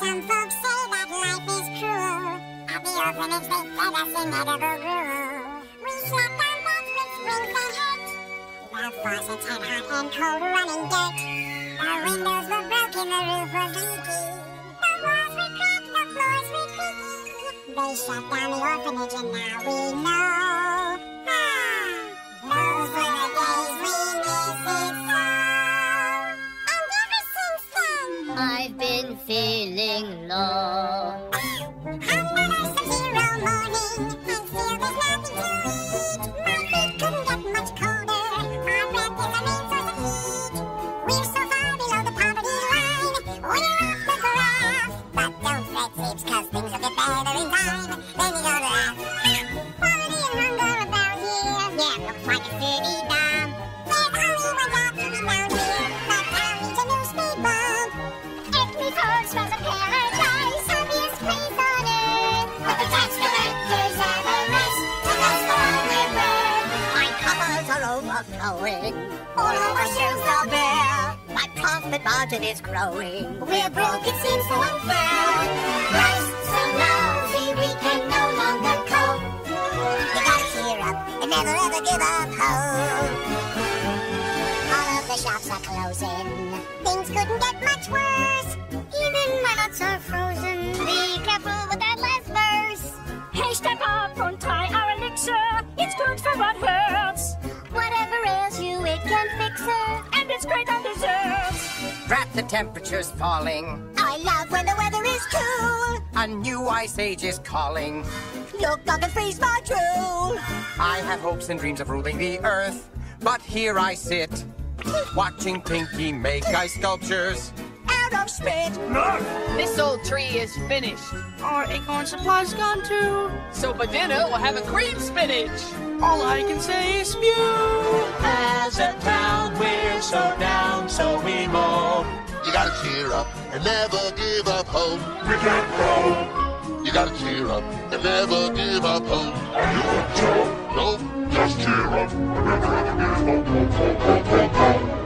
Some folks say that life is cruel. At the orphanage they fed us inedible gruel. We slept on beds with springs that hurt. The faucets had hot and cold running dirt. The windows were broken, the roof was leaky. The walls were cracked, the floors were creaky. They shut down the orphanage and now we know. About here. Yeah, looks like a city A paradise, earth. But the tax collectors rest we're. My are overflowing. All of our shelves are bare. My profit margin is growing. We're broke, it seems so unfair. Price so lousy, we can no longer cope. You gotta cheer up and never ever give up hope. All of the shops are closing. Things couldn't get much worse. Desserts. Drat the temperature's falling. I love when the weather is cool. A new ice age is calling. Look, I can freeze my drool. I have hopes and dreams of ruling the earth, but here I sit, watching Pinky make ice sculptures. Out of spit. This old tree is finished. Our acorn supply's gone too. So for dinner, we'll have a cream spinach. All I can say is spew. As a town, we're so down, cheer up and never give up hope. We can't grow. You gotta cheer up and never give up hope. Are you a joke? Nope. Just cheer up and never ever give up. Hope, hope, hope, hope, hope.